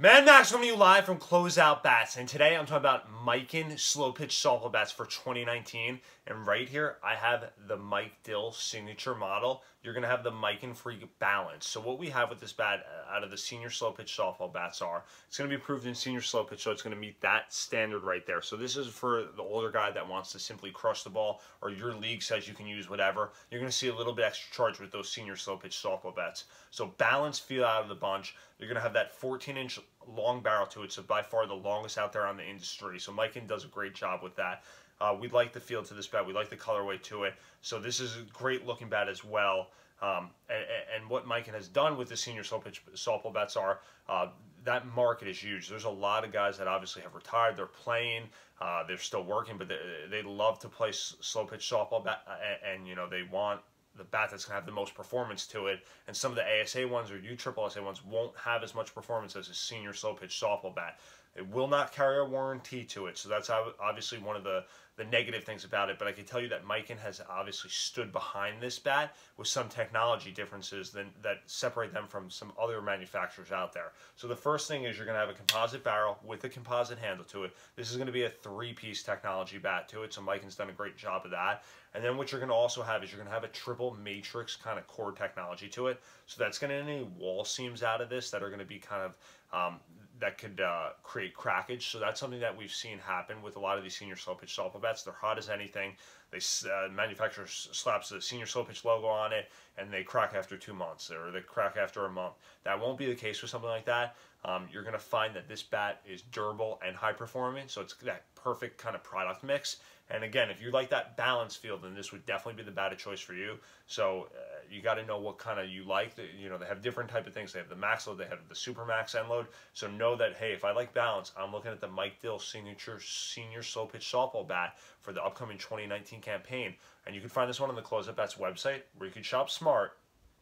Mad Max coming to you live from Closeout Bats, and today I'm talking about Miken slow pitch softball bats for 2019. And right here, I have the Mike Dill signature model. You're going to have the Miken Freak Balance. So what we have with this bat uh, out of the senior slow pitch softball bats are, it's going to be approved in senior slow pitch, so it's going to meet that standard right there. So this is for the older guy that wants to simply crush the ball, or your league says you can use whatever. You're going to see a little bit extra charge with those senior slow pitch softball bats. So balance feel out of the bunch. You're going to have that 14 inch long barrel to it, so by far the longest out there on the industry. So Miken does a great job with that. Uh, we like the feel to this bat. We like the colorway to it. So this is a great looking bat as well. Um, and, and, what Miken has done with the senior slow pitch softball bats are uh, that market is huge. There's a lot of guys that obviously have retired. They're playing. Uh, they're still working, but they, they love to play slow pitch softball bat, and, and you know they want the bat that's going to have the most performance to it. And some of the ASA ones or USSSA ones won't have as much performance as a senior slow pitch softball bat. It will not carry a warranty to it, so that's obviously one of the, the negative things about it. But I can tell you that Miken has obviously stood behind this bat with some technology differences than, that separate them from some other manufacturers out there. So the first thing is you're going to have a composite barrel with a composite handle to it. This is going to be a three-piece technology bat to it, so Miken's done a great job of that. And then what you're going to also have is you're going to have a triple matrix kind of core technology to it. So that's going to any wall seams out of this that are going to be kind of um, that could uh, create crackage. So that's something that we've seen happen with a lot of these senior slow pitch softball bats. They're hot as anything. They uh, manufacturer slaps the senior slow pitch logo on it, and they crack after two months, or they crack after a month. That won't be the case with something like that. Um, you're going to find that this bat is durable and high performing, so it's that perfect kind of product mix. And again, if you like that balance feel, then this would definitely be the bat of choice for you. So uh, you got to know what kind of you like. You know, they have different type of things. They have the max load, they have the super max end load. So know that hey, if I like balance, I'm looking at the Mike Dill signature senior slow pitch softball bat for the upcoming 2019 campaign. And you can find this one on the Closeout Bats website, where you can shop smart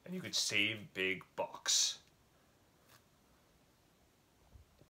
and you could save big bucks.